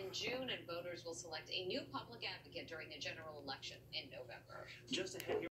in June, and voters will select a new public advocate during the general election in November. Just ahead here.